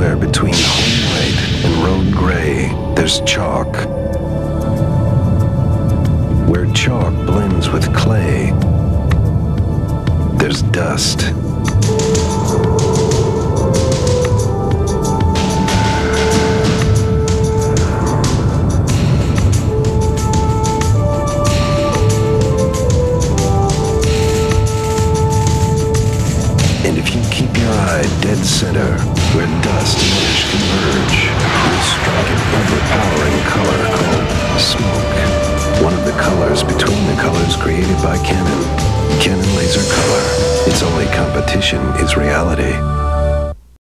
between home white and road gray, there's chalk. Where chalk blends with clay, there's dust. Dead center, where dust and ash converge, you'll strike an overpowering color called smoke. One of the colors between the colors created by Canon. Canon Laser Color. Its only competition is reality.